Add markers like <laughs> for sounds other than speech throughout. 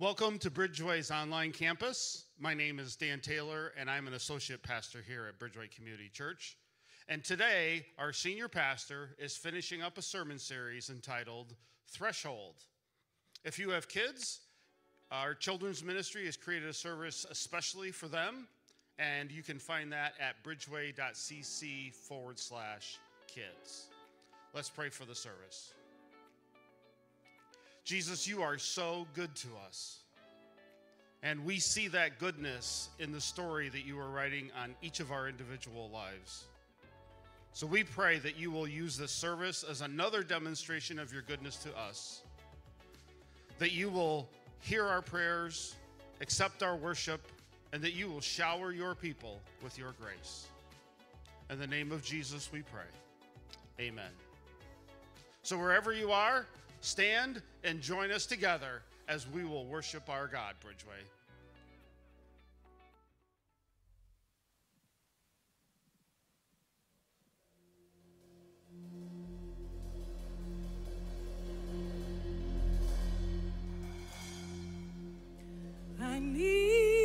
Welcome to Bridgeway's online campus. My name is Dan Taylor, and I'm an associate pastor here at Bridgeway Community Church. And today, our senior pastor is finishing up a sermon series entitled Threshold. If you have kids, our children's ministry has created a service especially for them, and you can find that at bridgeway.cc forward slash kids. Let's pray for the service. Jesus, you are so good to us. And we see that goodness in the story that you are writing on each of our individual lives. So we pray that you will use this service as another demonstration of your goodness to us, that you will hear our prayers, accept our worship, and that you will shower your people with your grace. In the name of Jesus, we pray. Amen. So, wherever you are, stand and join us together as we will worship our God, Bridgeway. I need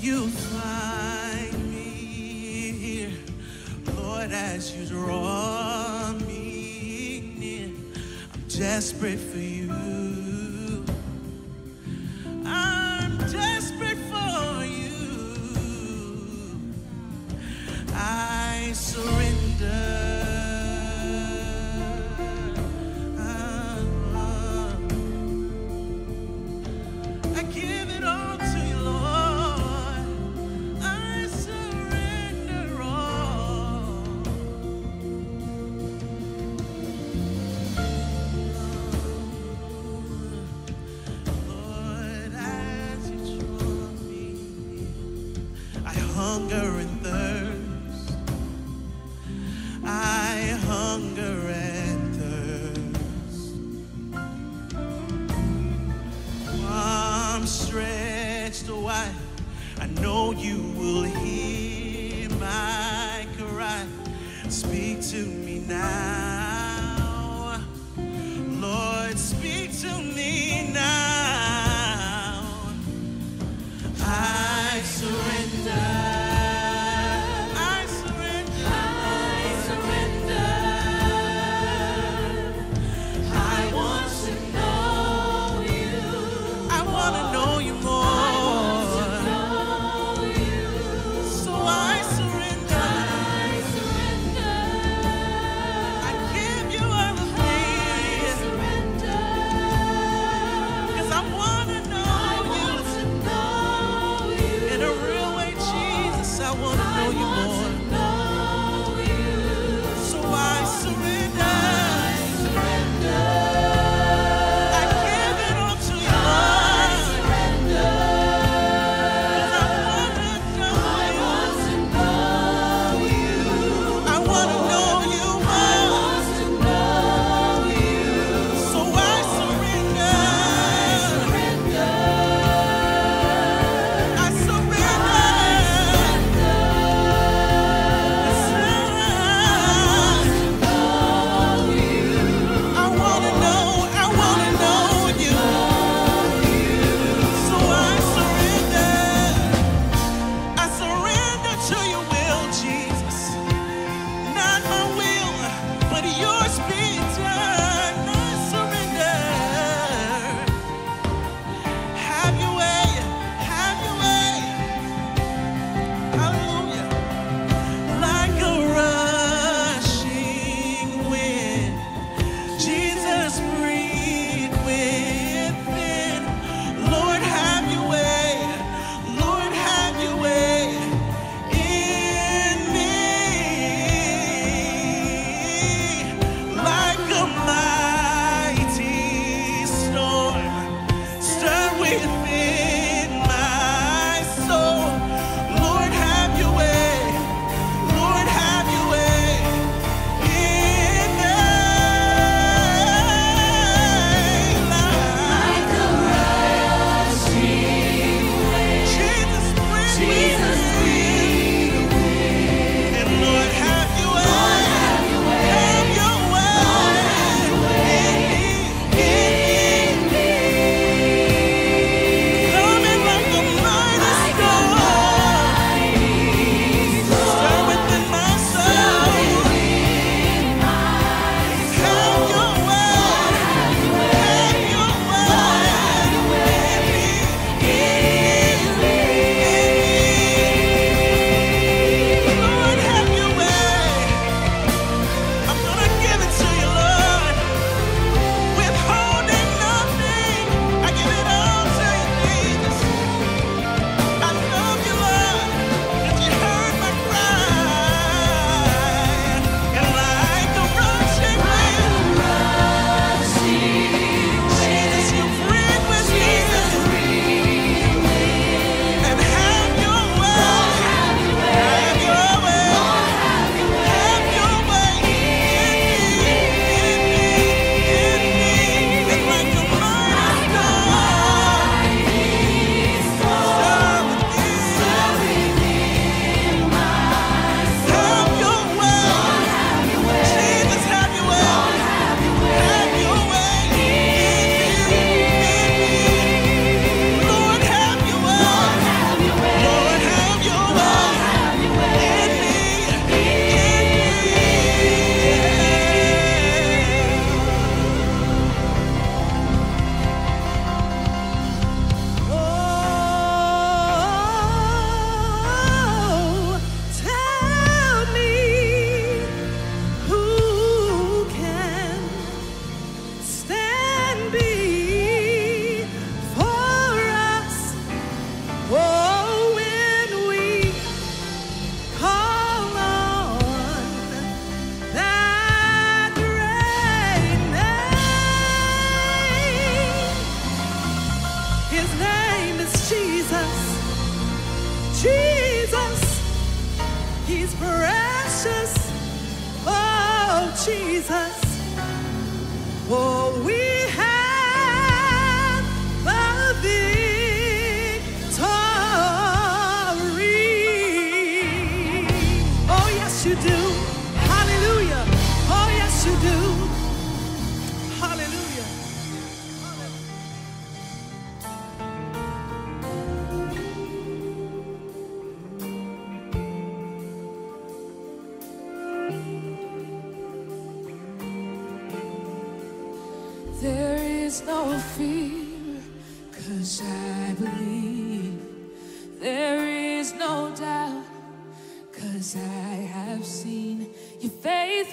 You find me here, Lord, as you draw me near. I'm desperate for you.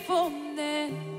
Faithfulness,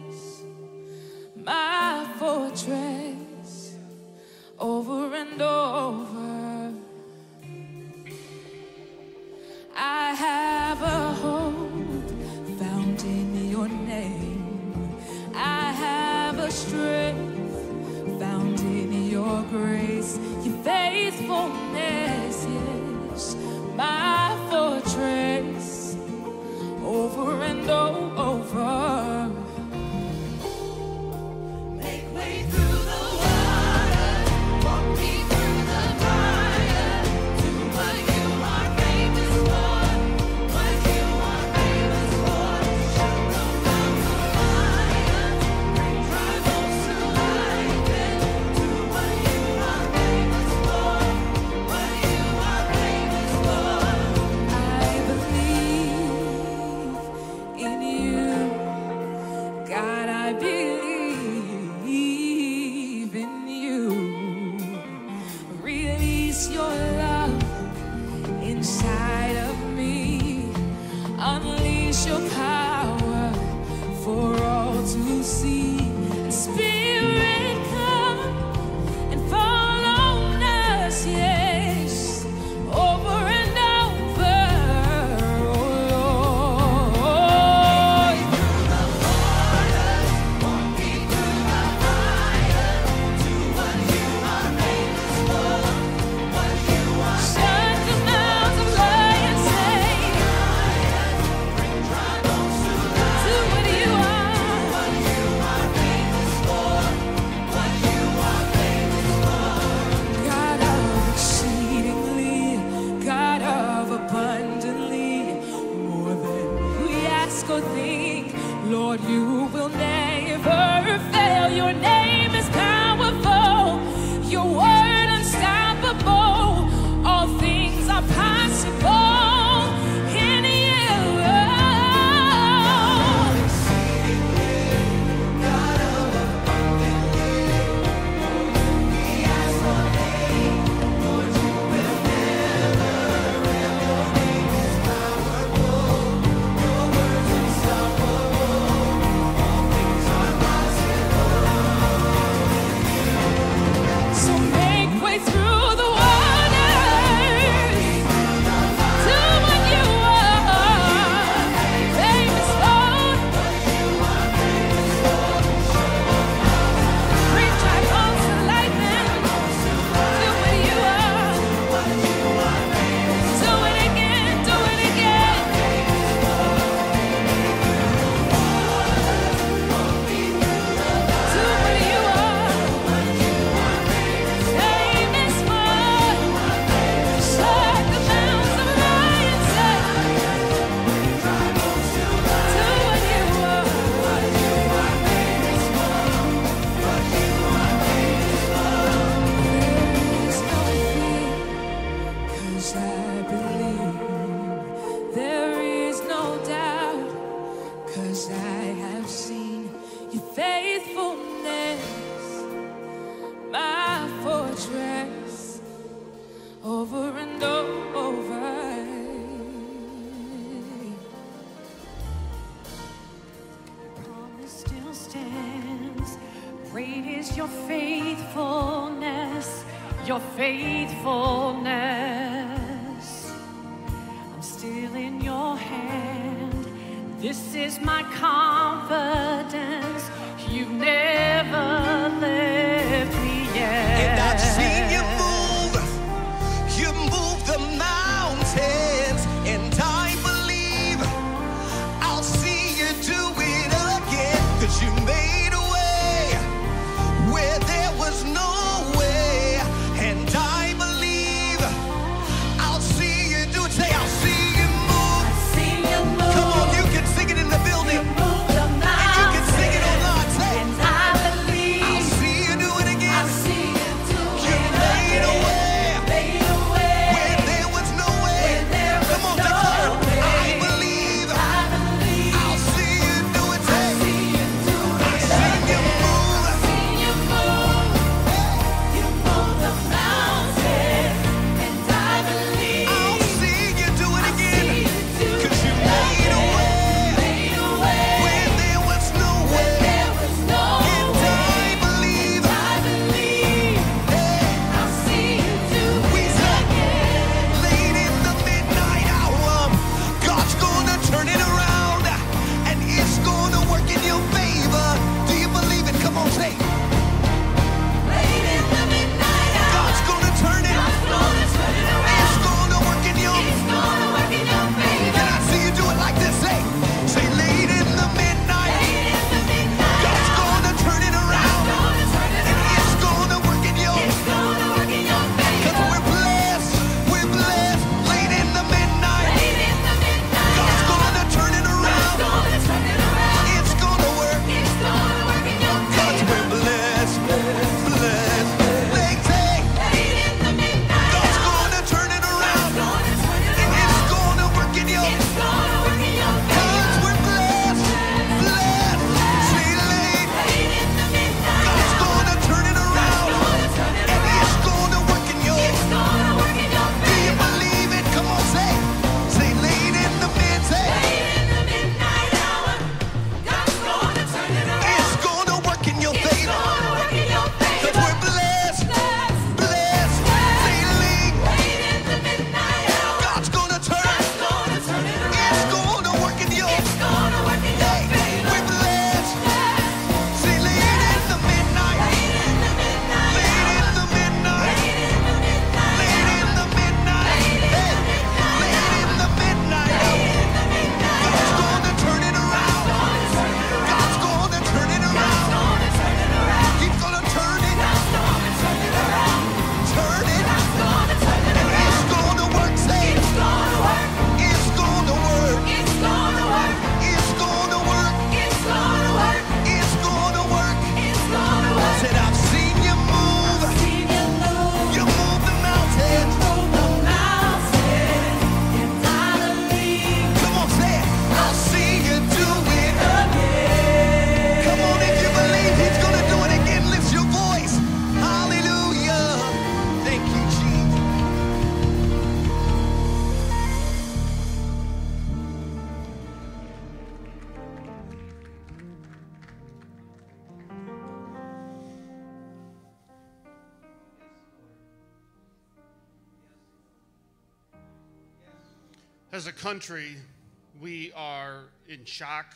in shock,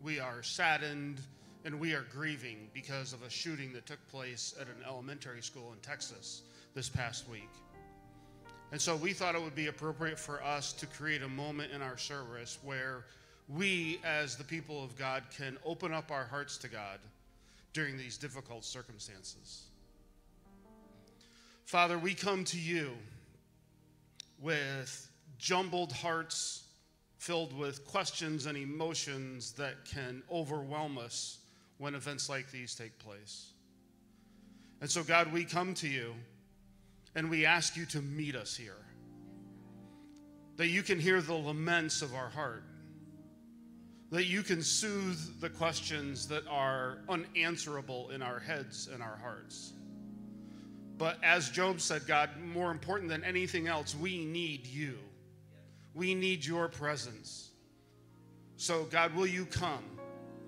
we are saddened, and we are grieving because of a shooting that took place at an elementary school in Texas this past week. And so we thought it would be appropriate for us to create a moment in our service where we, as the people of God, can open up our hearts to God during these difficult circumstances. Father, we come to you with jumbled hearts filled with questions and emotions that can overwhelm us when events like these take place. And so, God, we come to you and we ask you to meet us here. That you can hear the laments of our heart. That you can soothe the questions that are unanswerable in our heads and our hearts. But as Job said, God, more important than anything else, we need you. We need your presence. So, God, will you come?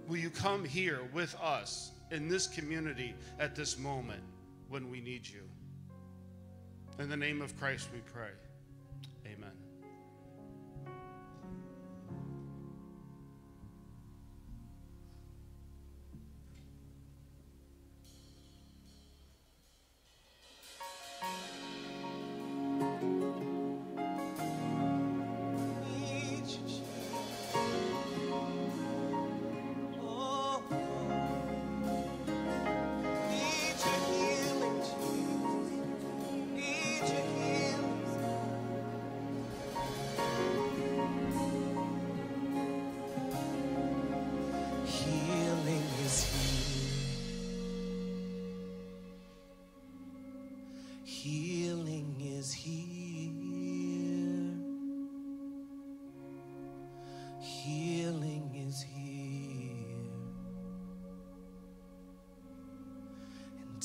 Will you come here with us in this community at this moment when we need you? In the name of Christ we pray. Amen.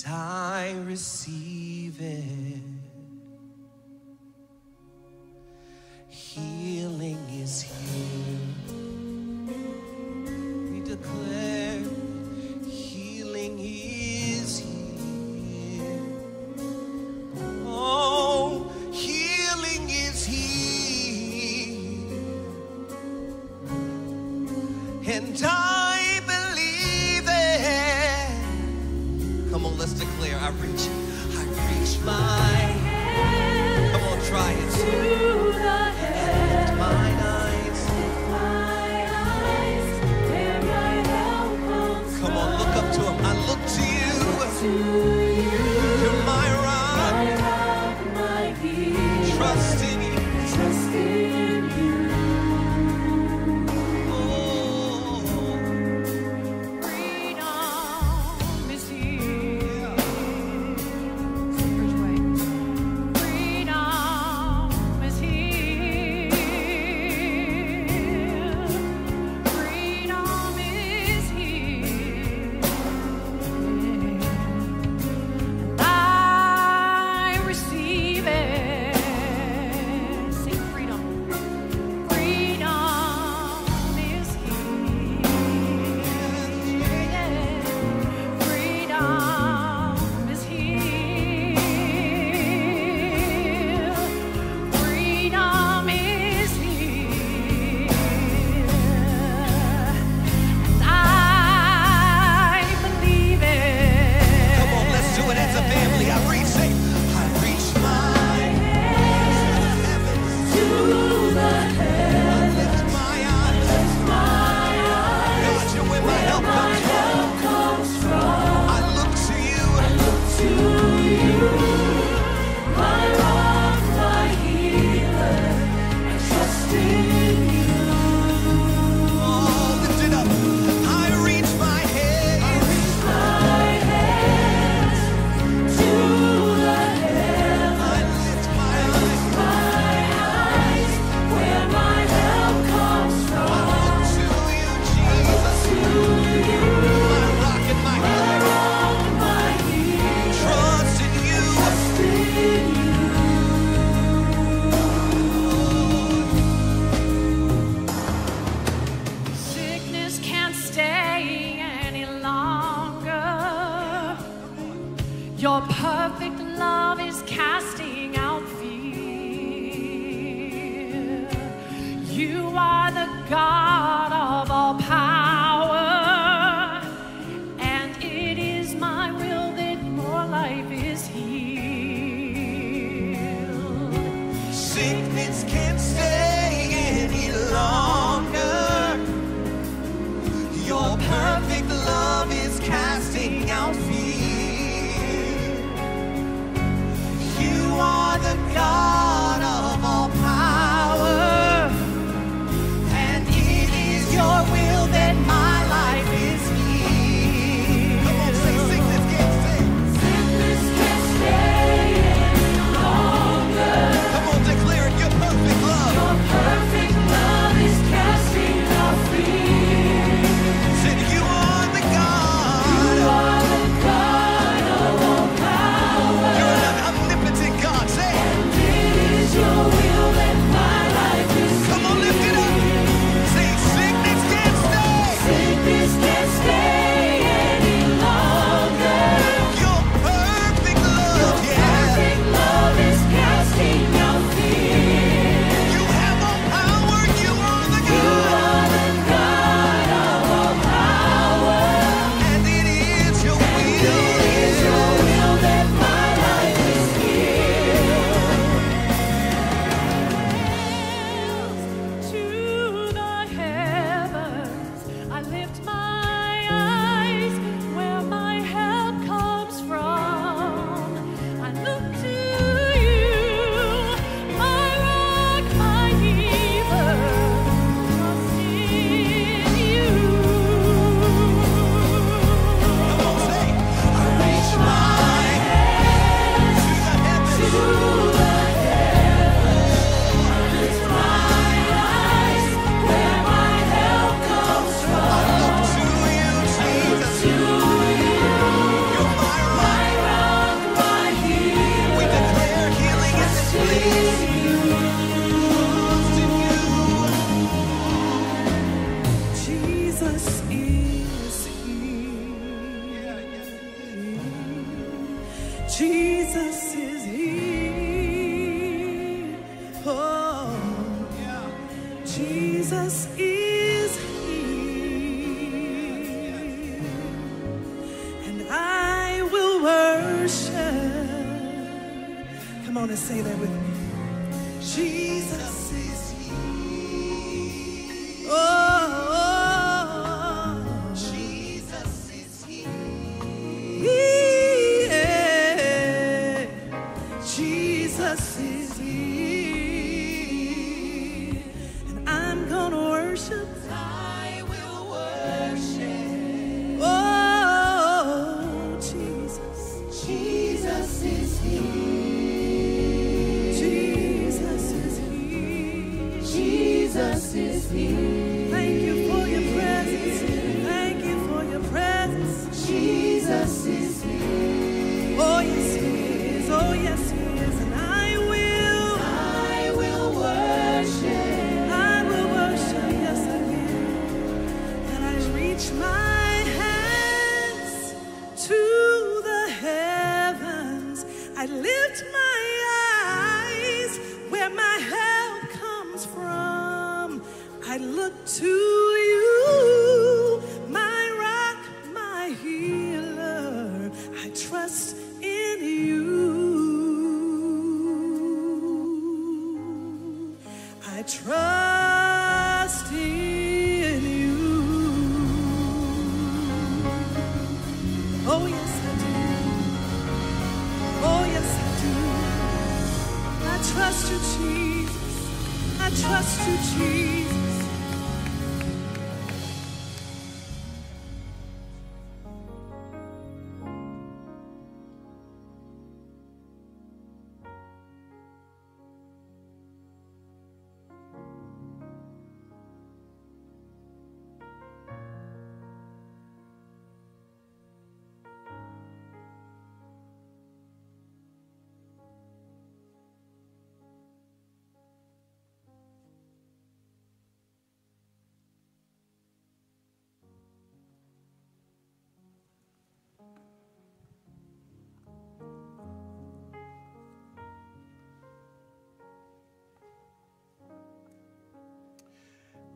I receive it.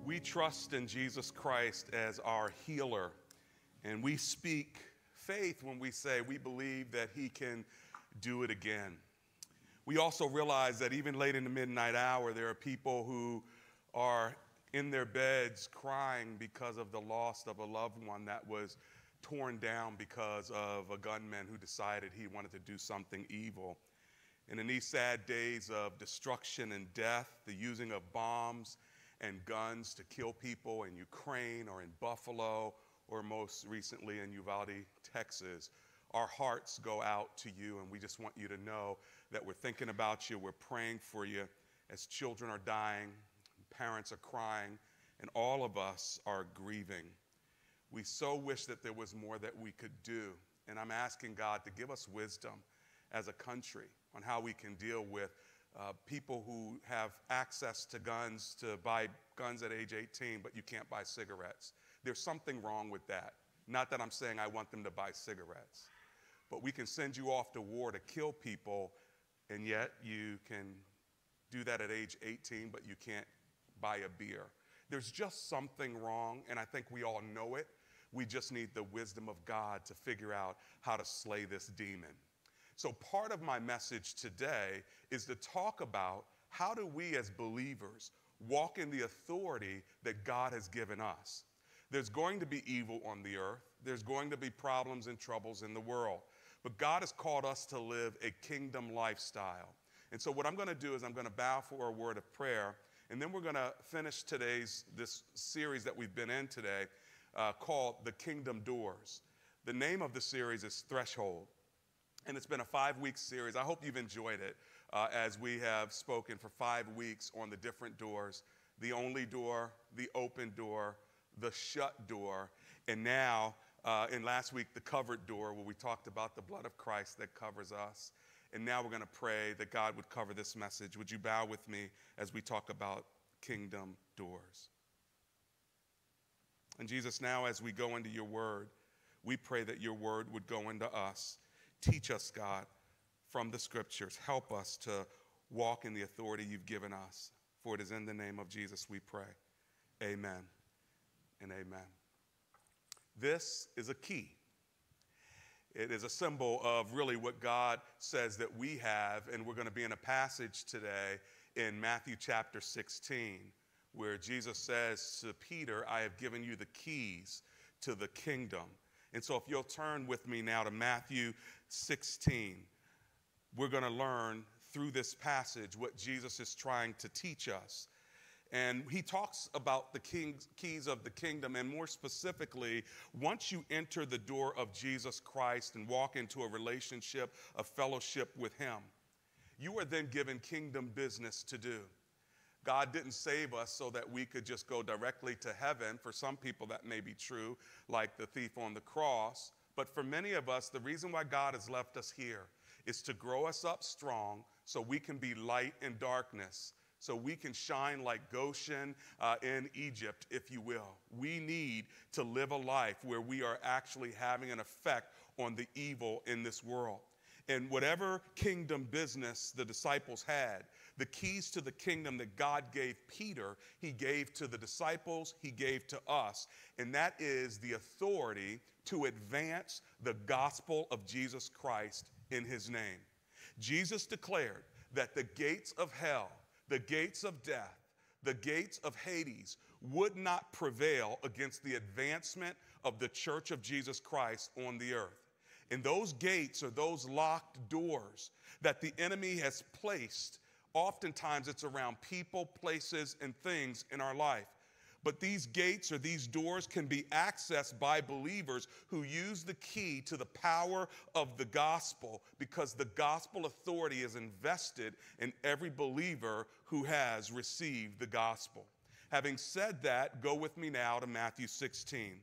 We trust in Jesus Christ as our healer, and we speak faith when we say we believe that He can do it again. We also realize that even late in the midnight hour, there are people who are in their beds crying because of the loss of a loved one that was torn down because of a gunman who decided he wanted to do something evil. And in these sad days of destruction and death, the using of bombs and guns to kill people in Ukraine or in Buffalo or most recently in Uvalde, Texas, our hearts go out to you and we just want you to know that we're thinking about you, we're praying for you as children are dying, parents are crying, and all of us are grieving. We so wish that there was more that we could do. And I'm asking God to give us wisdom as a country on how we can deal with uh, people who have access to guns to buy guns at age 18, but you can't buy cigarettes. There's something wrong with that. Not that I'm saying I want them to buy cigarettes, but we can send you off to war to kill people, and yet you can do that at age 18, but you can't buy a beer. There's just something wrong, and I think we all know it. We just need the wisdom of God to figure out how to slay this demon. So, part of my message today is to talk about how do we as believers walk in the authority that God has given us. There's going to be evil on the earth, there's going to be problems and troubles in the world, but God has called us to live a kingdom lifestyle. And so, what I'm going to do is I'm going to bow for a word of prayer, and then we're going to finish today's this series that we've been in today uh, called The Kingdom Doors. The name of the series is Threshold. And it's been a five week series. I hope you've enjoyed it uh, as we have spoken for five weeks on the different doors the only door, the open door, the shut door, and now, uh, in last week, the covered door, where we talked about the blood of Christ that covers us. And now we're going to pray that God would cover this message. Would you bow with me as we talk about kingdom doors? And Jesus, now as we go into your word, we pray that your word would go into us. Teach us, God, from the scriptures. Help us to walk in the authority you've given us. For it is in the name of Jesus we pray. Amen and amen. This is a key. It is a symbol of really what God says that we have, and we're going to be in a passage today in Matthew chapter 16, where Jesus says to Peter, I have given you the keys to the kingdom. And so, if you'll turn with me now to Matthew 16, we're going to learn through this passage what Jesus is trying to teach us. And he talks about the kings, keys of the kingdom, and more specifically, once you enter the door of Jesus Christ and walk into a relationship, a fellowship with him, you are then given kingdom business to do. God didn't save us so that we could just go directly to heaven. For some people, that may be true, like the thief on the cross. But for many of us, the reason why God has left us here is to grow us up strong so we can be light in darkness, so we can shine like Goshen uh, in Egypt, if you will. We need to live a life where we are actually having an effect on the evil in this world. And whatever kingdom business the disciples had, the keys to the kingdom that God gave Peter, he gave to the disciples, he gave to us. And that is the authority to advance the gospel of Jesus Christ in his name. Jesus declared that the gates of hell, the gates of death, the gates of Hades would not prevail against the advancement of the church of Jesus Christ on the earth. And those gates are those locked doors that the enemy has placed. Oftentimes, it's around people, places, and things in our life. But these gates or these doors can be accessed by believers who use the key to the power of the gospel because the gospel authority is invested in every believer who has received the gospel. Having said that, go with me now to Matthew 16.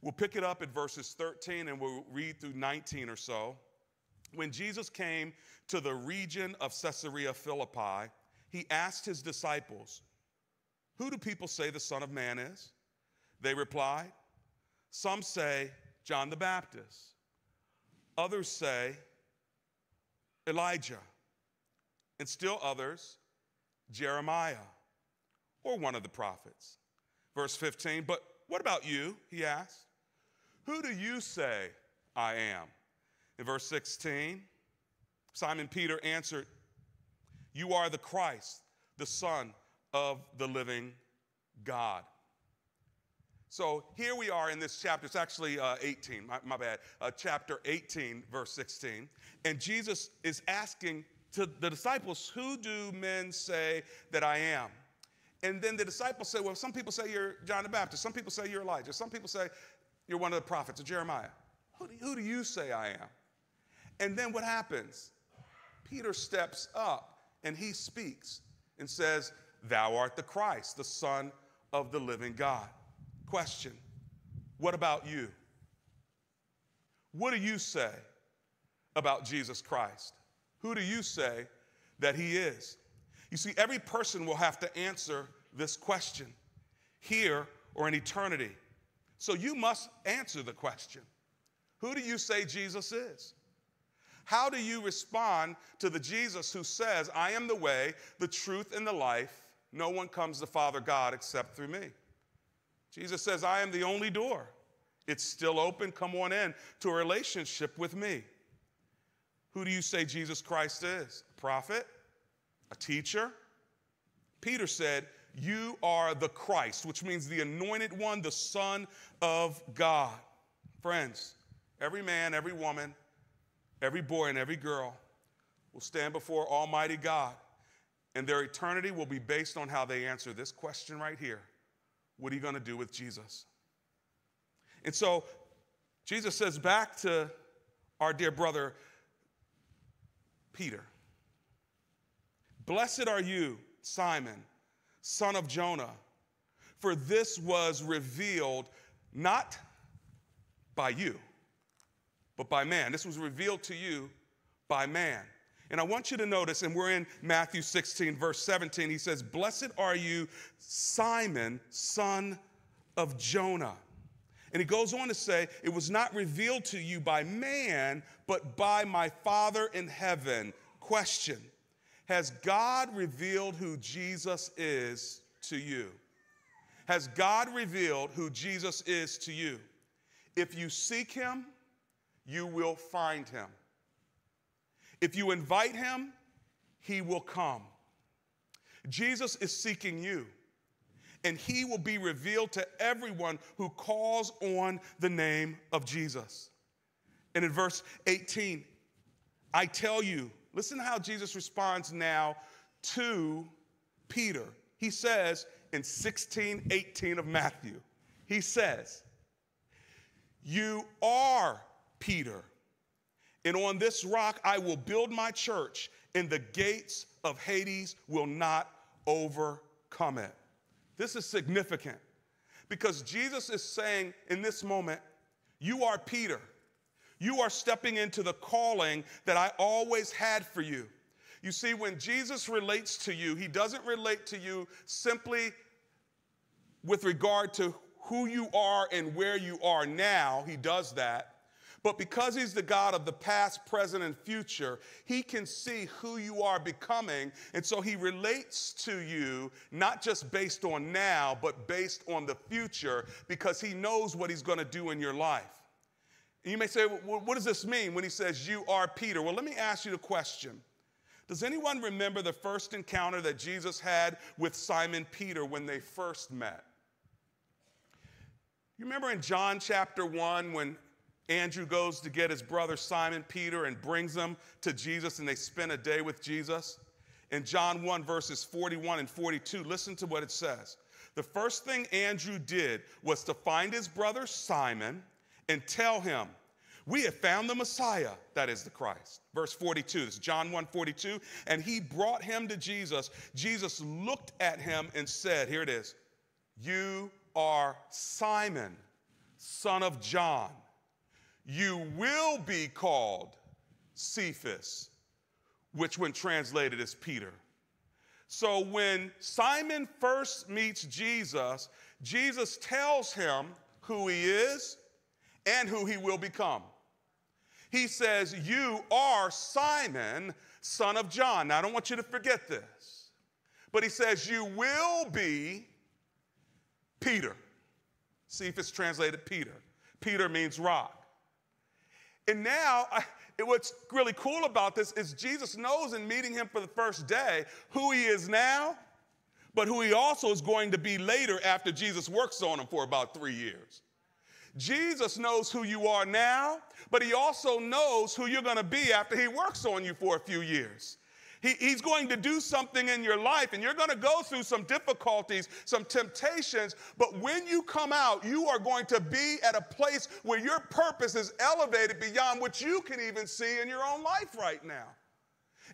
We'll pick it up at verses 13 and we'll read through 19 or so. When Jesus came to the region of Caesarea Philippi, he asked his disciples, Who do people say the Son of Man is? They replied, Some say John the Baptist, others say Elijah, and still others, Jeremiah or one of the prophets. Verse 15, but what about you? He asked. Who do you say I am? In verse 16, Simon Peter answered, You are the Christ, the Son of the living God. So here we are in this chapter. It's actually uh, 18, my, my bad. Uh, chapter 18, verse 16. And Jesus is asking to the disciples, Who do men say that I am? And then the disciples say, Well, some people say you're John the Baptist. Some people say you're Elijah. Some people say you're one of the prophets, or Jeremiah. Who do, who do you say I am? And then what happens? Peter steps up and he speaks and says, Thou art the Christ, the Son of the living God. Question What about you? What do you say about Jesus Christ? Who do you say that he is? You see, every person will have to answer this question here or in eternity. So you must answer the question Who do you say Jesus is? How do you respond to the Jesus who says, I am the way, the truth, and the life? No one comes to Father God except through me. Jesus says, I am the only door. It's still open. Come on in to a relationship with me. Who do you say Jesus Christ is? A prophet? A teacher? Peter said, You are the Christ, which means the anointed one, the Son of God. Friends, every man, every woman, every boy, and every girl will stand before Almighty God, and their eternity will be based on how they answer this question right here What are you going to do with Jesus? And so Jesus says back to our dear brother Peter Blessed are you, Simon, son of Jonah, for this was revealed not by you, but by man. This was revealed to you by man. And I want you to notice, and we're in Matthew 16, verse 17, he says, Blessed are you, Simon, son of Jonah. And he goes on to say, It was not revealed to you by man, but by my Father in heaven. Question Has God revealed who Jesus is to you? has God revealed who Jesus is to you. If you seek him, you will find him. If you invite him, he will come. Jesus is seeking you, and he will be revealed to everyone who calls on the name of Jesus. And in verse 18, I tell you, listen how Jesus responds now to Peter. He says in 16, 18 of Matthew, he says, You are Peter, and on this rock I will build my church, and the gates of Hades will not overcome it. This is significant because Jesus is saying in this moment, You are Peter. You are stepping into the calling that I always had for you. You see, when Jesus relates to you, he doesn't relate to you simply with regard to who you are and where you are now. He does that. But because he's the God of the past, present, and future, he can see who you are becoming. And so he relates to you not just based on now, but based on the future because he knows what he's going to do in your life. And you may say, well, what does this mean when he says, You are Peter? Well, let me ask you the question Does anyone remember the first encounter that Jesus had with Simon Peter when they first met? You remember in John chapter 1 when Andrew goes to get his brother Simon Peter and brings him to Jesus and they spend a day with Jesus? In John 1, verses 41 and 42, listen to what it says. The first thing Andrew did was to find his brother Simon and tell him, We have found the Messiah, that is the Christ. Verse 42, this is John 1 42. And he brought him to Jesus. Jesus looked at him and said, Here it is, You are Simon, son of John. You will be called Cephas, which, when translated, is Peter. So when Simon first meets Jesus, Jesus tells him who he is and who he will become. He says, You are Simon, son of John. Now, I don't want you to forget this, but he says, You will be Peter. See if it's translated Peter. Peter means rock. And now, I, what's really cool about this is Jesus knows in meeting him for the first day who he is now, but who he also is going to be later after Jesus works on him for about three years. Jesus knows who you are now, but he also knows who you're going to be after he works on you for a few years. He- he's going to do something in your life, and you're going to go through some difficulties, some temptations. But when you come out, you are going to be at a place where your purpose is elevated beyond what you can even see in your own life right now.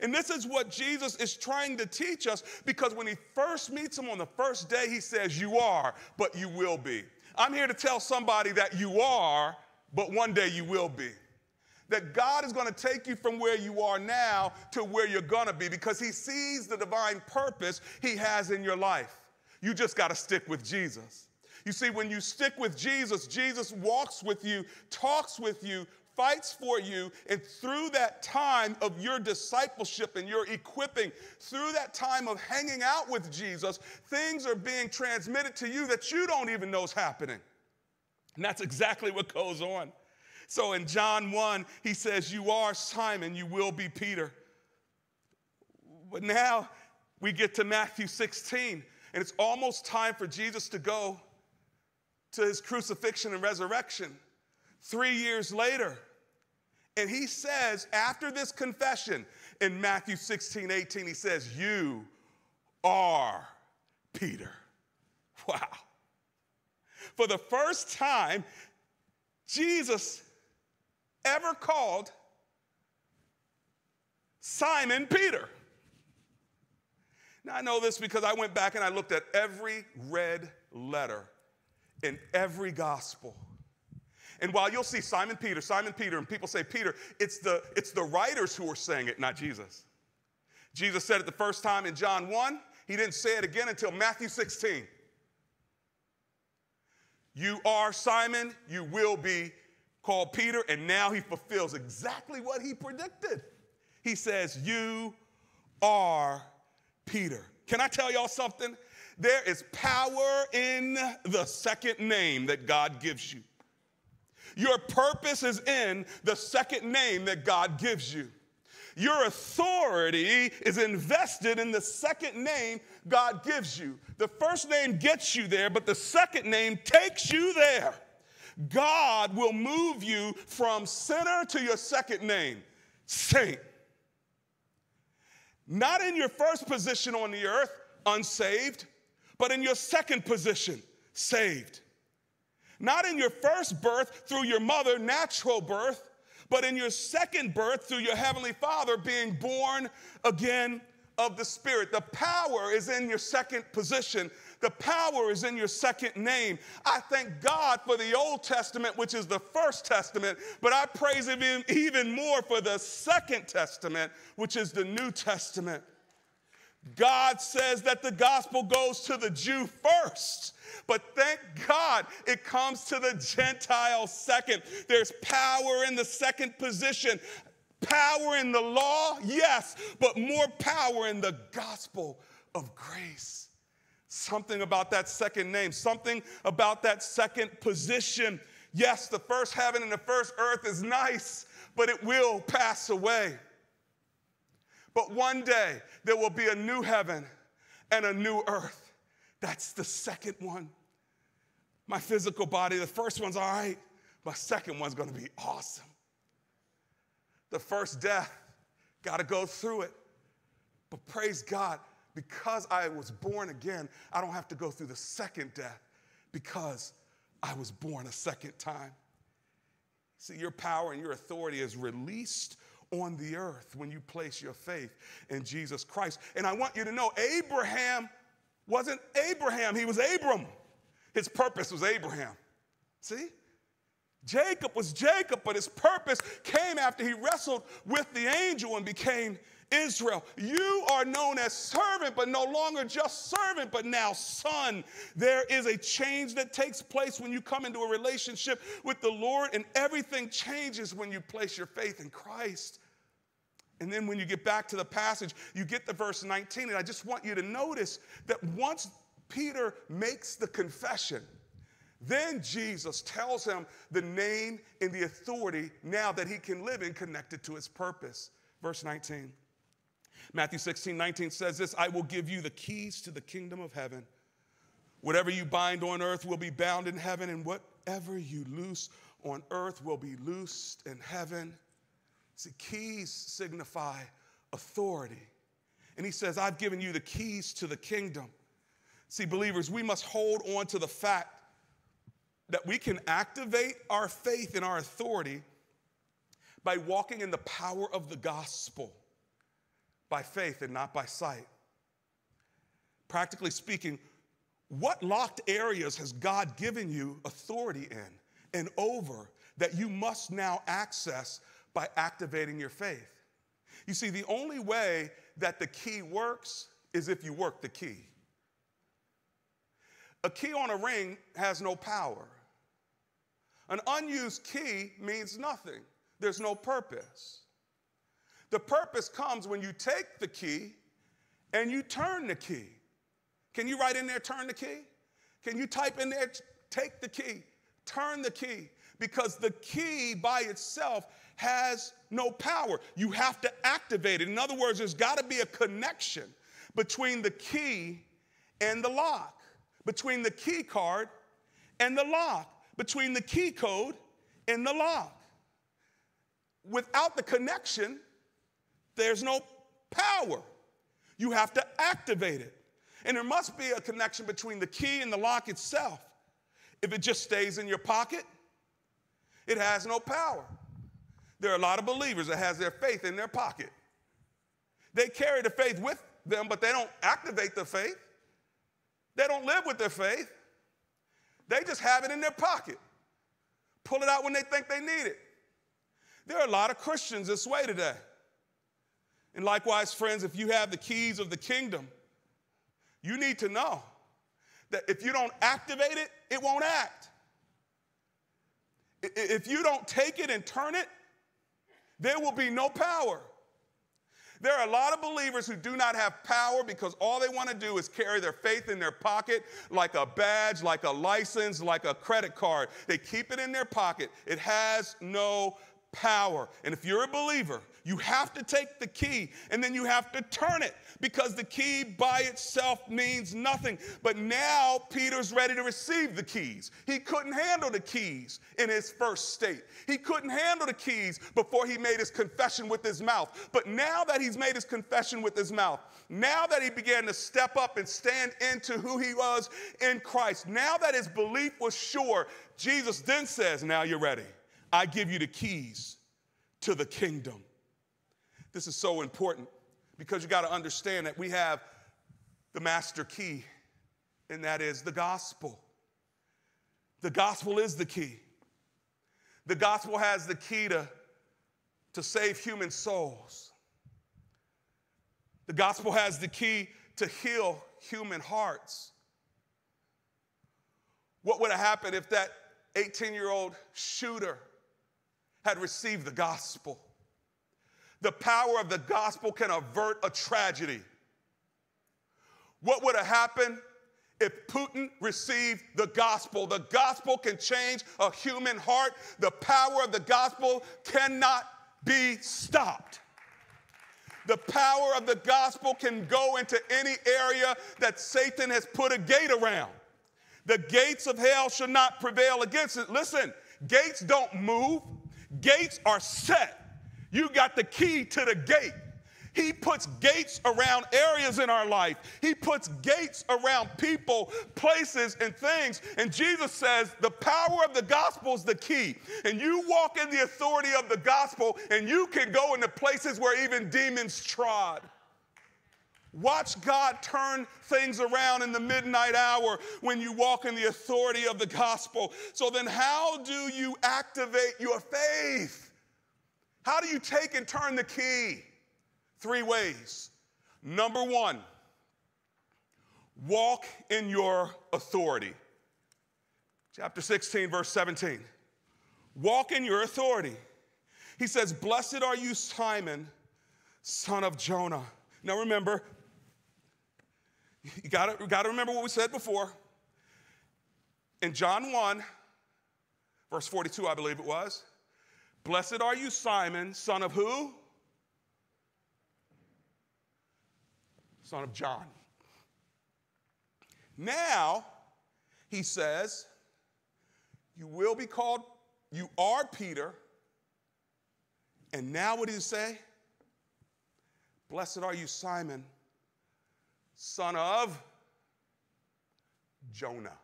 And this is what Jesus is trying to teach us because when he first meets him on the first day, he says, You are, but you will be. I'm here to tell somebody that you are, but one day you will be. That God is going to take you from where you are now to where you're going to be because he sees the divine purpose he has in your life. You just got to stick with Jesus. You see, when you stick with Jesus, Jesus walks with you, talks with you, fights for you, and through that time of your discipleship and your equipping, through that time of hanging out with Jesus, things are being transmitted to you that you don't even know is happening. And that's exactly what goes on. So in John 1, he says, You are Simon, you will be Peter. But now we get to Matthew 16, and it's almost time for Jesus to go to his crucifixion and resurrection three years later. And he says, after this confession in Matthew 16, 18, he says, You are Peter. Wow. For the first time, Jesus ever called Simon Peter. Now, I know this because I went back and I looked at every red letter in every gospel. And while you'll see Simon Peter, Simon Peter, and people say Peter, it's the, it's the writers who are saying it, not Jesus. Jesus said it the first time in John 1. He didn't say it again until Matthew 16. You are Simon, you will be called Peter, and now he fulfills exactly what he predicted. He says, You are Peter. Can I tell y'all something? There is power in the second name that God gives you. Your purpose is in the second name that God gives you. Your authority is invested in the second name God gives you. The first name gets you there, but the second name takes you there. God will move you from sinner to your second name, saint. Not in your first position on the earth, unsaved, but in your second position, saved. Not in your first birth through your mother, natural birth, but in your second birth through your heavenly father being born again of the Spirit. The power is in your second position. The power is in your second name. I thank God for the Old Testament, which is the first testament, but I praise Him even more for the second testament, which is the New Testament. God says that the gospel goes to the Jew first, but thank God it comes to the Gentile second. There's power in the second position. Power in the law, yes, but more power in the gospel of grace. Something about that second name, something about that second position. Yes, the first heaven and the first earth is nice, but it will pass away. But one day there will be a new heaven and a new earth. That's the second one. My physical body, the first one's all right, my second one's gonna be awesome. The first death, gotta go through it. But praise God, because I was born again, I don't have to go through the second death because I was born a second time. See, your power and your authority is released on the earth when you place your faith in Jesus Christ. And I want you to know Abraham wasn't Abraham, he was Abram. His purpose was Abraham. See? Jacob was Jacob, but his purpose came after he wrestled with the angel and became Israel. You are known as servant, but no longer just servant, but now son. There is a change that takes place when you come into a relationship with the Lord, and everything changes when you place your faith in Christ. And then when you get back to the passage, you get the verse 19, and I just want you to notice that once Peter makes the confession, then Jesus tells him the name and the authority now that he can live in connected to his purpose. Verse 19. Matthew 16, 19 says this I will give you the keys to the kingdom of heaven. Whatever you bind on earth will be bound in heaven, and whatever you loose on earth will be loosed in heaven. See, keys signify authority. And he says, I've given you the keys to the kingdom. See, believers, we must hold on to the fact that we can activate our faith and our authority by walking in the power of the gospel by faith and not by sight. Practically speaking, what locked areas has God given you authority in and over that you must now access by activating your faith? You see, the only way that the key works is if you work the key. A key on a ring has no power. An unused key means nothing, there's no purpose. The purpose comes when you take the key and you turn the key. Can you write in there, turn the key? Can you type in there, take the key, turn the key? Because the key by itself has no power. You have to activate it. In other words, there's got to be a connection between the key and the lock, between the key card and the lock, between the key code and the lock. Without the connection, there's no power. You have to activate it. And there must be a connection between the key and the lock itself. If it just stays in your pocket, it has no power. There are a lot of believers that has their faith in their pocket. They carry the faith with them, but they don't activate the faith. They don't live with their faith. They just have it in their pocket. Pull it out when they think they need it. There are a lot of Christians this way today. And likewise, friends, if you have the keys of the kingdom, you need to know that if you don't activate it, it won't act. If you don't take it and turn it, there will be no power. There are a lot of believers who do not have power because all they want to do is carry their faith in their pocket like a badge, like a license, like a credit card. They keep it in their pocket. It has no power. And if you're a believer, you have to take the key and then you have to turn it because the key by itself means nothing. But now Peter's ready to receive the keys. He couldn't handle the keys in his first state, he couldn't handle the keys before he made his confession with his mouth. But now that he's made his confession with his mouth, now that he began to step up and stand into who he was in Christ, now that his belief was sure, Jesus then says, Now you're ready. I give you the keys to the kingdom. This is so important because you got to understand that we have the master key, and that is the gospel. The gospel is the key. The gospel has the key to, to save human souls. The gospel has the key to heal human hearts. What would have happened if that 18 year old shooter had received the gospel? The power of the gospel can avert a tragedy. What would have happened if Putin received the gospel? The gospel can change a human heart. The power of the gospel cannot be stopped. The power of the gospel can go into any area that Satan has put a gate around. The gates of hell shall not prevail against it. Listen, gates don't move, gates are set. You got the key to the gate. He puts gates around areas in our life. He puts gates around people, places, and things. And Jesus says the power of the gospel is the key. And you walk in the authority of the gospel, and you can go into places where even demons trod. Watch God turn things around in the midnight hour when you walk in the authority of the gospel. So, then how do you activate your faith? How do you take and turn the key? Three ways. Number one, walk in your authority. Chapter 16, verse 17. Walk in your authority. He says, Blessed are you, Simon, son of Jonah. Now remember, you gotta, you gotta remember what we said before. In John 1, verse 42, I believe it was, Blessed are you, Simon, son of who? Son of John. Now, he says, You will be called, you are Peter. And now, what does he say? Blessed are you, Simon, son of Jonah.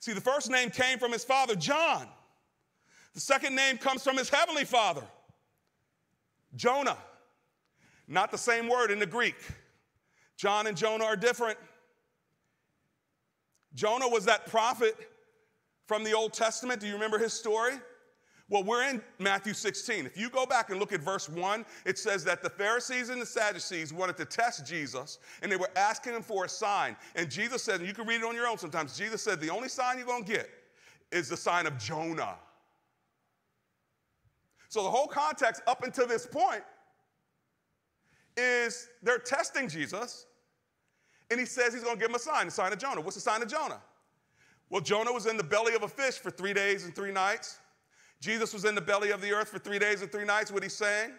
See, the first name came from his father, John. The second name comes from his heavenly father, Jonah. Not the same word in the Greek. John and Jonah are different. Jonah was that prophet from the Old Testament. Do you remember his story? Well, we're in Matthew 16. If you go back and look at verse 1, it says that the Pharisees and the Sadducees wanted to test Jesus and they were asking him for a sign. And Jesus said, and you can read it on your own sometimes, Jesus said, the only sign you're going to get is the sign of Jonah. So the whole context up until this point is they're testing Jesus and he says he's going to give them a sign, the sign of Jonah. What's the sign of Jonah? Well, Jonah was in the belly of a fish for three days and three nights. Jesus was in the belly of the earth for three days and three nights. What he's saying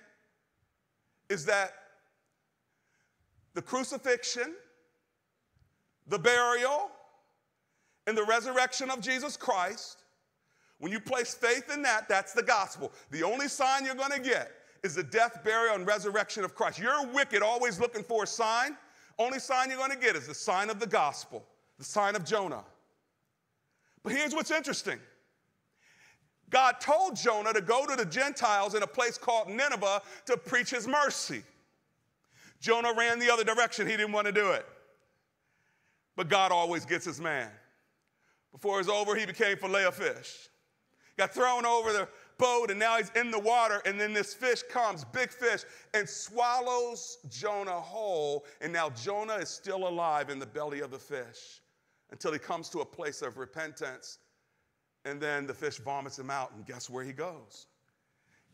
is that the crucifixion, the burial, and the resurrection of Jesus Christ, when you place faith in that, that's the gospel. The only sign you're going to get is the death, burial, and resurrection of Christ. You're wicked, always looking for a sign. Only sign you're going to get is the sign of the gospel, the sign of Jonah. But here's what's interesting God told Jonah to go to the Gentiles in a place called Nineveh to preach his mercy. Jonah ran the other direction, he didn't want to do it. But God always gets his man. Before it was over, he became fillet of fish. Got thrown over the boat, and now he's in the water, and then this fish comes, big fish, and swallows Jonah whole. And now Jonah is still alive in the belly of the fish until he comes to a place of repentance and then the fish vomits him out, and guess where he goes?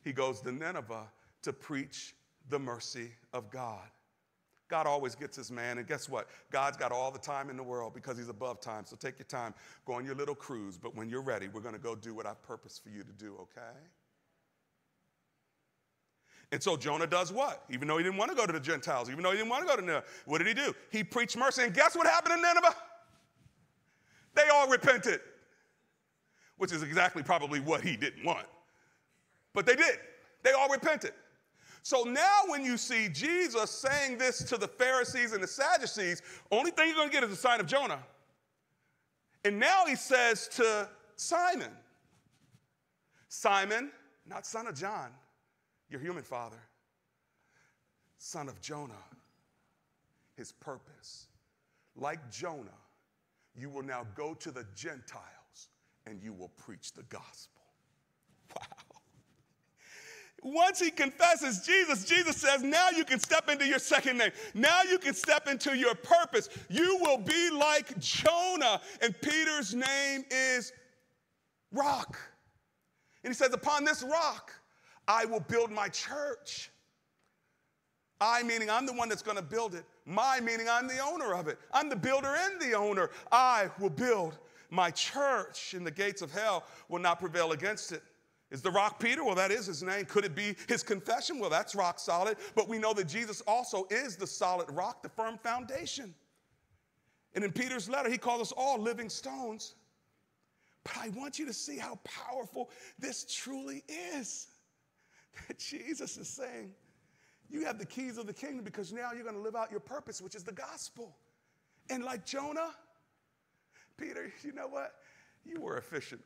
he goes to Nineveh to preach the mercy of God. God always gets his man, and guess what? God's got all the time in the world because he's above time. So take your time, go on your little cruise, but when you're ready, we're to go do what I've purposed for you to do, okay? And so Jonah does what? Even though he didn't want to go to the Gentiles, even though he didn't want to go to Nineveh, what did he do? He preached mercy. And guess what happened in Nineveh? They all repented, which is exactly probably what he didn't want. But they did. They all repented. So now, when you see Jesus saying this to the Pharisees and the Sadducees, only thing you're going to get is a sign of Jonah. And now he says to Simon, Simon, not son of John, your human father, son of Jonah, his purpose. Like Jonah, you will now go to the Gentiles and you will preach the gospel. <laughs> Wow. Once he confesses Jesus, Jesus says, now you can step into your second name. Now you can step into your purpose. You will be like Jonah. And Peter's name is Rock. And he says, Upon this rock, I will build my church. I meaning I'm the one that's going to build it. My meaning I'm the owner of it. I'm the builder and the owner. I will build my church, and the gates of hell will not prevail against it. Is the rock Peter? Well, that is his name. Could it be his confession? Well, that's rock solid. But we know that Jesus also is the solid rock, the firm foundation. And in Peter's letter, he calls us all living stones. But I want you to see how powerful this truly is. That Jesus is saying, You have the keys of the kingdom because now you're going to live out your purpose, which is the gospel. And like Jonah, Peter, you know what? You were a fisherman.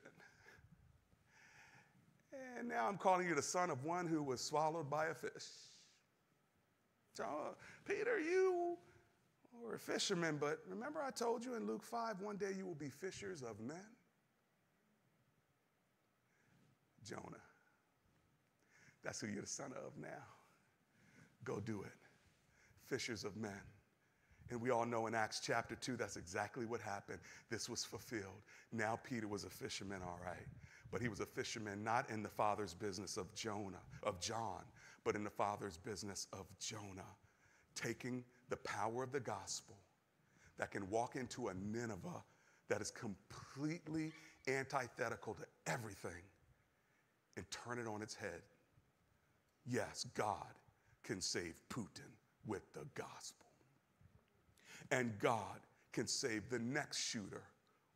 And now I'm calling you the son of one who was swallowed by a fish. So, Peter, you were a fisherman, but remember I told you in Luke 5 one day you will be fishers of men? Jonah. That's who you're the son of now. Go do it. Fishers of men. And we all know in Acts chapter 2, that's exactly what happened. This was fulfilled. Now Peter was a fisherman, all right. But he was a fisherman not in the father's business of Jonah, of John, but in the father's business of Jonah, taking the power of the gospel that can walk into a Nineveh that is completely antithetical to everything and turn it on its head. Yes, God can save Putin with the gospel. And God can save the next shooter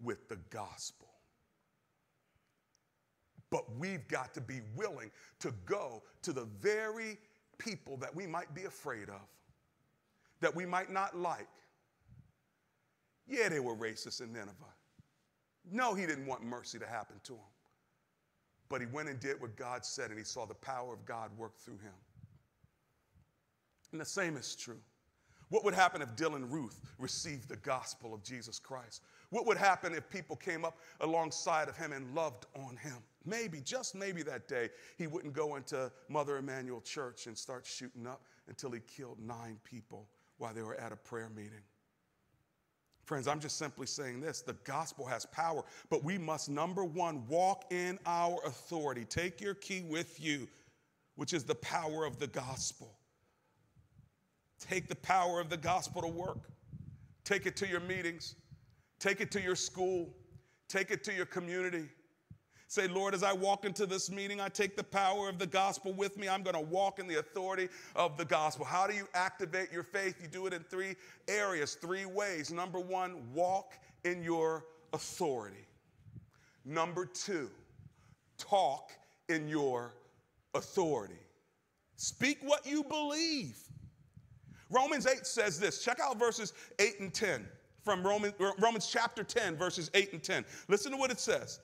with the gospel. But we've got to be willing to go to the very people that we might be afraid of, that we might not like. Yeah, they were racist in Nineveh. No, he didn't want mercy to happen to him. But he went and did what God said, and he saw the power of God work through him. And the same is true. What would happen if Dylann Roof received the gospel of Jesus Christ? What would happen if people came up alongside of him and loved on him? Maybe, just maybe that day, he wouldn't go into Mother Emanuel Church and start shooting up until he killed nine people while they were at a prayer meeting. Friends, I'm just simply saying this the gospel has power, but we must, number one, walk in our authority. Take your key with you, which is the power of the gospel. Take the power of the gospel to work. Take it to your meetings. Take it to your school. Take it to your community. Say, Lord, as I walk into this meeting, I take the power of the gospel with me. I'm going to walk in the authority of the gospel. How do you activate your faith? You do it in three areas, three ways. Number one, walk in your authority. Number two, talk in your authority. Speak what you believe. Romans 8 says this. Check out verses 8 and 10 from Romans, Romans chapter 10, verses 8 and 10. Listen to what it says.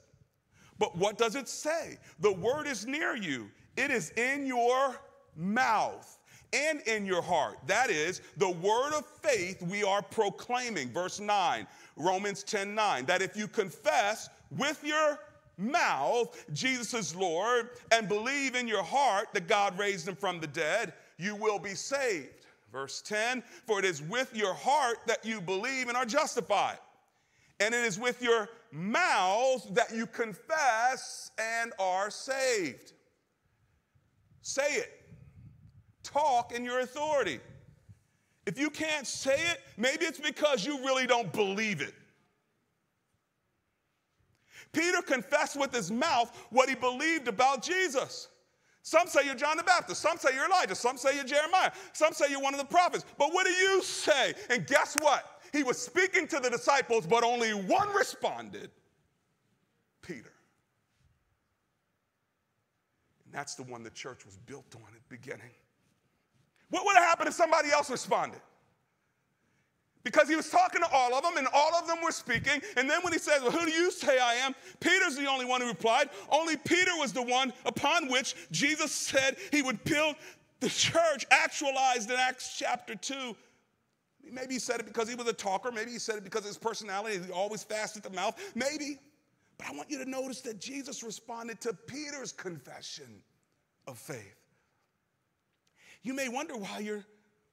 But what does it say? The word is near you, it is in your mouth and in your heart. That is the word of faith we are proclaiming. Verse 9, Romans 10 9. That if you confess with your mouth Jesus is Lord and believe in your heart that God raised him from the dead, you will be saved. Verse 10 For it is with your heart that you believe and are justified, and it is with your mouth that you confess and are saved. say it. Talk in your authority. If you can't say it, maybe it's because you really don't believe it. Peter confessed with his mouth what he believed about Jesus. Some say you're John the Baptist. Some say you're Elijah. Some say you're Jeremiah. Some say you're one of the prophets. But what do you say? And guess what? He was speaking to the disciples, but only one responded Peter. And that's the one the church was built on at the beginning. What would have happened if somebody else responded? Because he was talking to all of them, and all of them were speaking. And then when he says, Well, who do you say I am? Peter's the only one who replied. Only Peter was the one upon which Jesus said he would build the church, actualized in Acts chapter 2. Maybe he said it because he was a talker. Maybe he said it because of his personality. He always fast at the mouth. Maybe. But I want you to notice that Jesus responded to Peter's confession of faith. You may wonder why you're,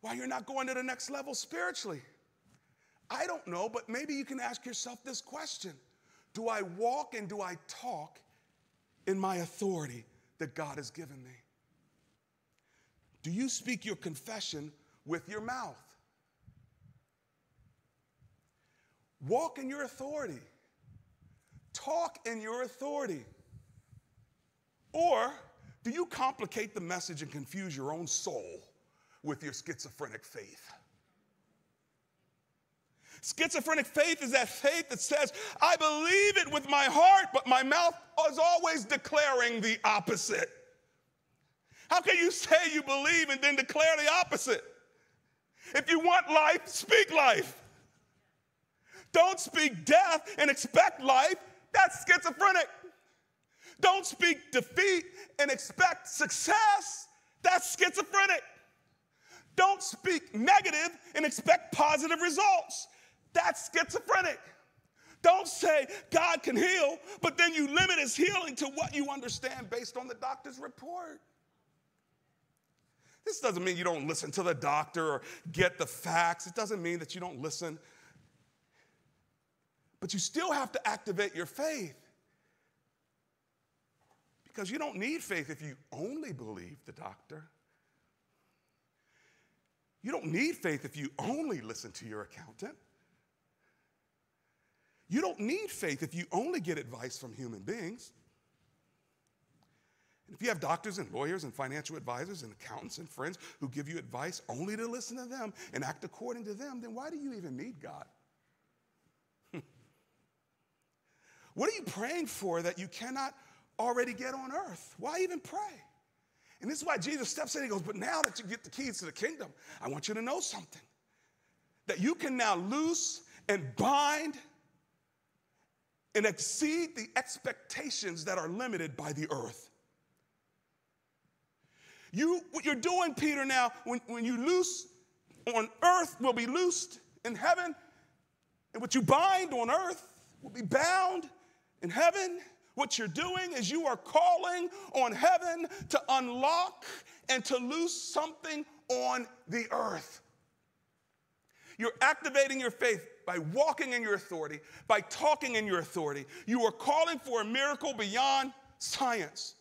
why you're not going to the next level spiritually. I don't know, but maybe you can ask yourself this question Do I walk and do I talk in my authority that God has given me? Do you speak your confession with your mouth? Walk in your authority. Talk in your authority. Or do you complicate the message and confuse your own soul with your schizophrenic faith? Schizophrenic faith is that faith that says, I believe it with my heart, but my mouth is always declaring the opposite. How can you say you believe and then declare the opposite? If you want life, speak life. Don't speak death and expect life. That's schizophrenic. Don't speak defeat and expect success. That's schizophrenic. Don't speak negative and expect positive results. That's schizophrenic. Don't say God can heal, but then you limit his healing to what you understand based on the doctor's report. This doesn't mean you don't listen to the doctor or get the facts. It doesn't mean that you don't listen. But you still have to activate your faith. Because you don't need faith if you only believe the doctor. You don't need faith if you only listen to your accountant. You don't need faith if you only get advice from human beings. And if you have doctors and lawyers and financial advisors and accountants and friends who give you advice only to listen to them and act according to them, then why do you even need God? <laughs> what are you praying for that you cannot already get on earth? Why even pray? And this is why Jesus steps in. He goes, But now that you get the keys to the kingdom, I want you to know something that you can now loose and bind and exceed the expectations that are limited by the earth. You, what you're doing, Peter, now, when, when you loose on earth will be loosed in heaven, and what you bind on earth will be bound in heaven. What you're doing is you are calling on heaven to unlock and to loose something on the earth. You're activating your faith by walking in your authority, by talking in your authority. You are calling for a miracle beyond science.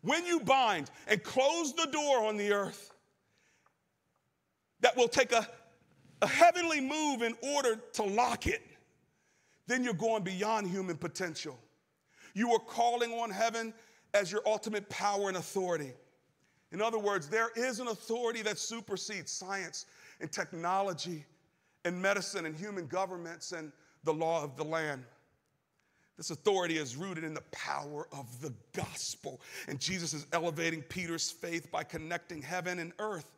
When you bind and close the door on the earth, that will take a, a heavenly move in order to lock it, then you're going beyond human potential. You are calling on heaven as your ultimate power and authority. In other words, there is an authority that supersedes science and technology and medicine and human governments and the law of the land. This authority is rooted in the power of the gospel. And Jesus is elevating Peter's faith by connecting heaven and earth.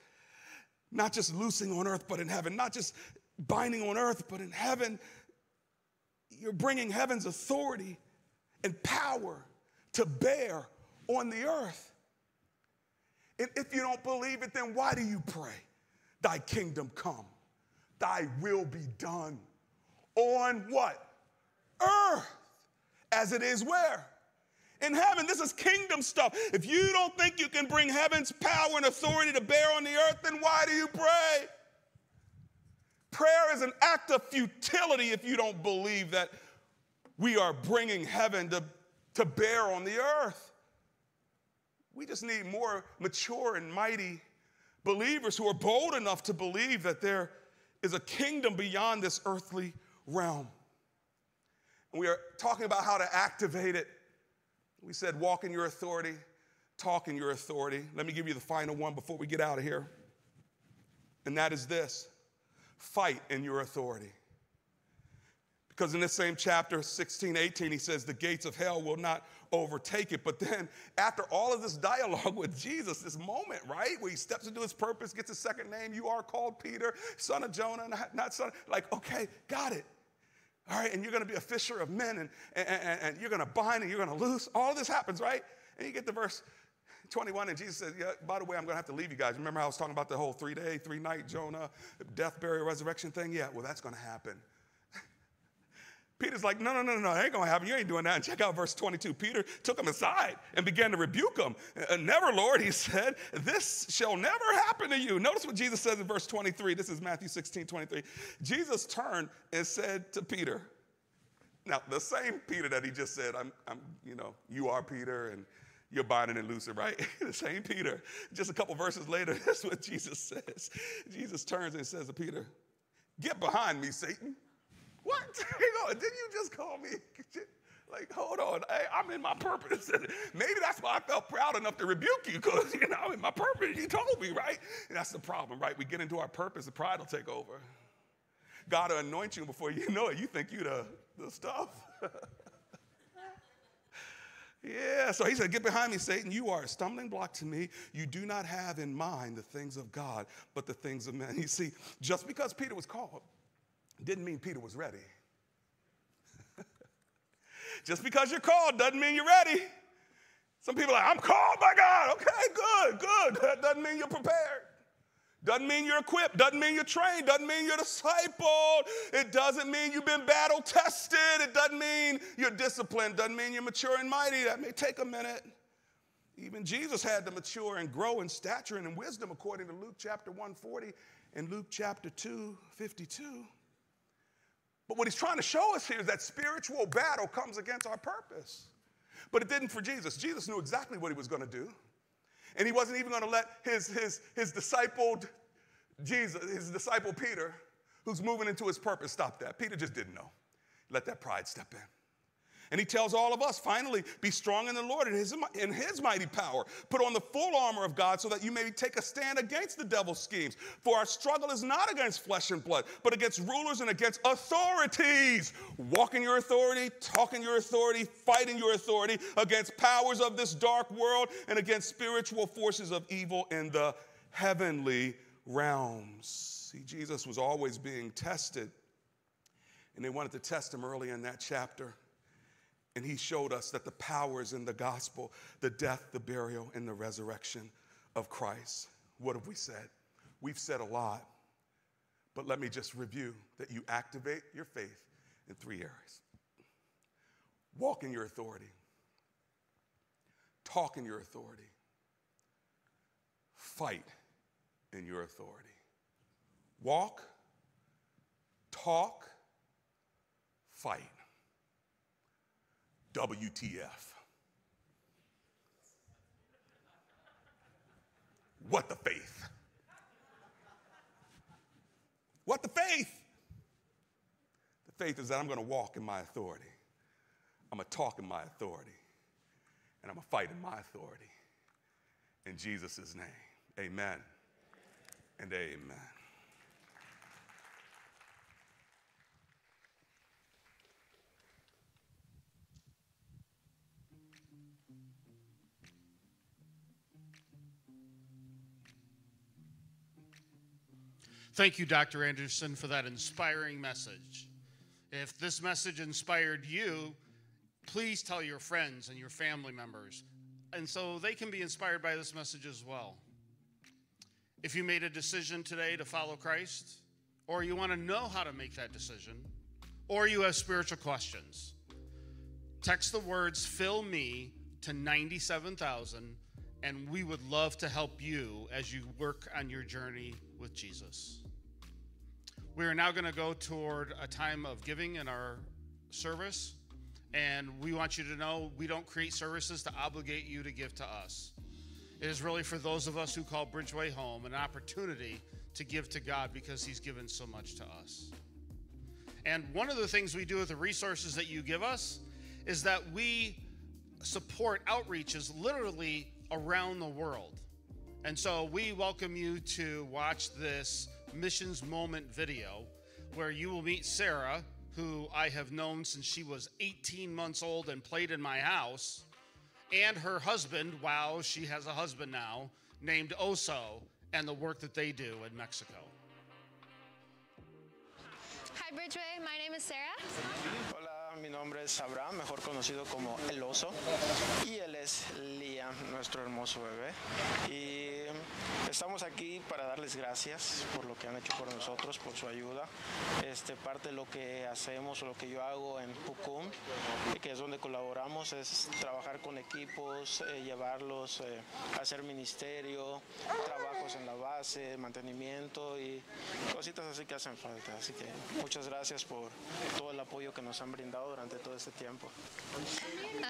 Not just loosing on earth, but in heaven. Not just binding on earth, but in heaven. You're bringing heaven's authority and power to bear on the earth. And if you don't believe it, then why do you pray? Thy kingdom come, thy will be done on what? Earth as it is where? In heaven. This is kingdom stuff. If you don't think you can bring heaven's power and authority to bear on the earth, then why do you pray? Prayer is an act of futility if you don't believe that we are bringing heaven to, to bear on the earth. We just need more mature and mighty believers who are bold enough to believe that there is a kingdom beyond this earthly realm. And we are talking about how to activate it. We said, walk in your authority, talk in your authority. Let me give you the final one before we get out of here. And that is this fight in your authority. Because in this same chapter 16, 18, he says, The gates of hell will not overtake it. But then, after all of this dialogue <laughs> with Jesus, this moment, right, where he steps into his purpose, gets his second name, you are called Peter, son of Jonah, not, not son, like, okay, got it. All right, and you're gonna be a fisher of men, and, and, and, and you're gonna bind and you're gonna loose. All of this happens, right? And you get to verse 21, and Jesus says, Yeah, by the way, I'm gonna have to leave you guys. Remember how I was talking about the whole three day, three night Jonah, death, burial, resurrection thing? Yeah, well, that's gonna happen. Peter's like, no, no, no, no, it ain't gonna happen. You ain't doing that. And check out verse 22. Peter took him aside and began to rebuke him. "Uh, Never, Lord, he <laughs> said, this shall never happen to you. Notice what Jesus says in verse 23. This is Matthew 16, 23. Jesus turned and said to Peter, now, the same Peter that he just said, I'm, I'm you know, you are Peter and you're binding and loosing, right? <laughs> the same Peter. Just a couple verses later, <laughs> that's what Jesus says. Jesus turns and says to Peter, Get behind me, Satan. What? <laughs> Didn't you just call me? <laughs> Like, hold on, hey, I'm in my purpose. <laughs> Maybe that's why I felt proud enough to rebuke you, because you know I'm in my purpose. You told me, right? And that's the problem, right? We get into our purpose, the pride will take over. God will anoint you before you know it. You think you the, the stuff. yeah, so he said, Get behind me, Satan. You are a stumbling block to me. You do not have in mind the things of God, but the things of men. You see, just because Peter was called didn't mean Peter was ready. <laughs> just because you're called doesn't mean you're ready. Some people are like, I'm called by God. Okay, good, good. <laughs> That doesn't mean you're prepared. Doesn't mean you're equipped. Doesn't mean you're trained. Doesn't mean you're discipled. It doesn't mean you've been battle tested. It doesn't mean you're disciplined. Doesn't mean you're mature and mighty. That may take a minute. Even Jesus had to mature and grow in stature and in wisdom, according to Luke chapter 140 and Luke chapter 2, 52. But what he's trying to show us here is that spiritual battle comes against our purpose. But it didn't for Jesus. Jesus knew exactly what he was going to do. And he wasn't even going to let his, his, his discipled Jesus, his disciple Peter, who's moving into his purpose, stop that. Peter just didn't know. Let that pride step in. And he tells all of us, finally, be strong in the Lord and his, in his mighty power. Put on the full armor of God so that you may take a stand against the devil's schemes. For our struggle is not against flesh and blood, but against rulers and against authorities. Walk in your authority, talk in your authority, fight in your authority against powers of this dark world and against spiritual forces of evil in the heavenly realms. See, Jesus was always being tested, and they wanted to test him early in that chapter. And he showed us that the power is in the gospel, the death, the burial, and the resurrection of Christ. What have we said? We've said a lot, but let me just review that you activate your faith in three areas walk in your authority, talk in your authority, fight in your authority. Walk, talk, fight. WTF. What the faith? What the faith? The faith is that I'm going to walk in my authority. I'm going to talk in my authority. And I'm going to fight in my authority. In Jesus' name, amen and amen. Thank you, Dr. Anderson, for that inspiring message. If this message inspired you, please tell your friends and your family members, and so they can be inspired by this message as well. If you made a decision today to follow Christ, or you want to know how to make that decision, or you have spiritual questions, text the words fill me to 97,000 and we would love to help you as you work on your journey with Jesus. We are now going to go toward a time of giving in our service, and we want you to know we don't create services to obligate you to give to us. It is really for those of us who call Bridgeway home an opportunity to give to God because He's given so much to us. And one of the things we do with the resources that you give us is that we support outreaches literally around the world. And so we welcome you to watch this missions moment video where you will meet Sarah, who I have known since she was 18 months old and played in my house, and her husband, wow, she has a husband now, named Oso, and the work that they do in Mexico. Hi, Bridgeway. My name is Sarah. Hola, mi nombre es Abraham, mejor conocido como El Oso, y él es Liam, nuestro hermoso bebé. Y estamos aquí para darles gracias por lo que han hecho por nosotros, por su ayuda. Este, parte de lo que hacemos lo que yo hago en Pucum, que es donde colaboramos, es trabajar con equipos, eh, llevarlos, eh, hacer ministerio, trabajos en la base, mantenimiento y cositas así que hacen falta. Así que muchas gracias por todo el apoyo que nos han brindado durante todo tiempo. Uh,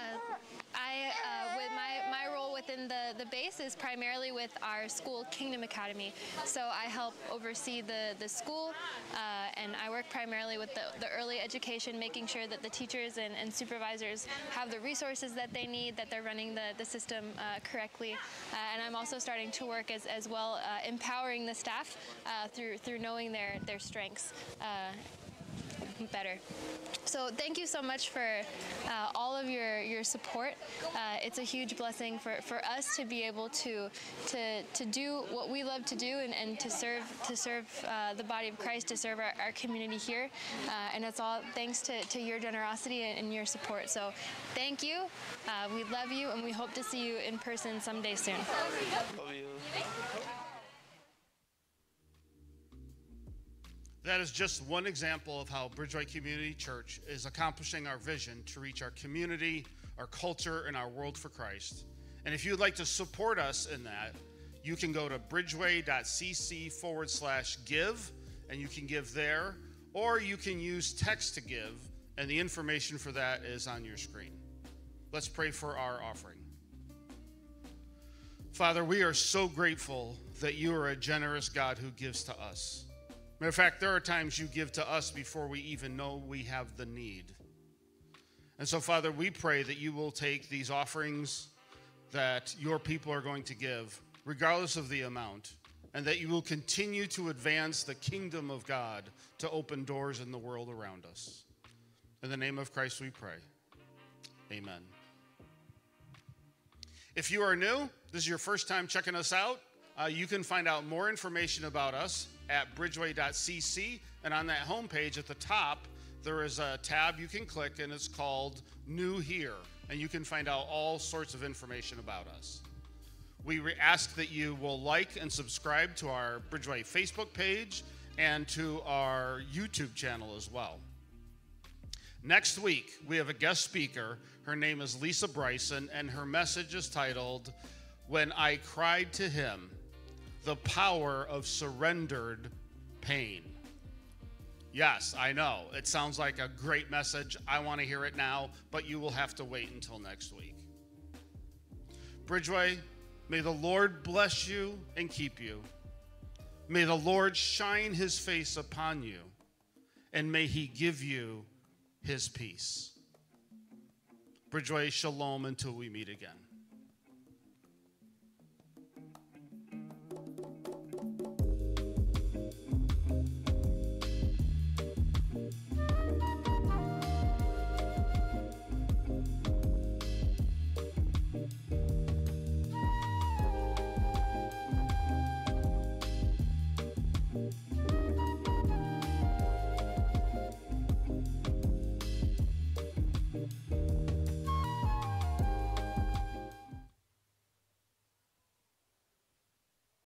I, uh, with my, my role within the, the base is primarily with our school, Kingdom Academy. So I help oversee the, the school, uh, and I work primarily with the, the early education, making sure that the teachers and, and supervisors have the resources that they need, that they're running the, the system uh, correctly. Uh, and I'm also starting to work as, as well, uh, empowering the staff through, through knowing their, their strengths. Better. So thank you so much for uh, all of your, your support. Uh, it's a huge blessing for, for us to be able to, to, to do what we love to do and, and to serve to serve uh, the body of Christ, to serve our, our community here. Uh, and it's all thanks to, to your generosity and, and your support. So thank you. Uh, we love you and we hope to see you in person someday soon. Love you. That is just one example of how Bridgeway Community Church is accomplishing our vision to reach our community, our culture, and our world for Christ. And if you'd like to support us in that, you can go to bridgeway.cc forward slash give, and you can give there, or you can use text to give, and the information for that is on your screen. Let's pray for our offering. Father, we are so grateful that you are a generous God who gives to us. Matter of fact, there are times you give to us before we even know we have the need. And so, Father, we pray that you will take these offerings that your people are going to give, regardless of the amount, and that you will continue to advance the kingdom of God to open doors in the world around us. In the name of Christ we pray. Amen. If you are new, this is your first time checking us out, uh, you can find out more information about us at bridgeway.cc. And on that homepage at the top, there is a tab you can click, and it's called New Here. And you can find out all sorts of information about us. We ask that you will like and subscribe to our Bridgeway Facebook page and to our YouTube channel as well. Next week, we have a guest speaker. Her name is Lisa Bryson, and her message is titled, When I Cried to Him The Power of Surrendered Pain. Yes, I know. It sounds like a great message. I want to hear it now, but you will have to wait until next week. Bridgeway, may the Lord bless you and keep you. May the Lord shine his face upon you, and may he give you his peace. Bridgeway, shalom until we meet again.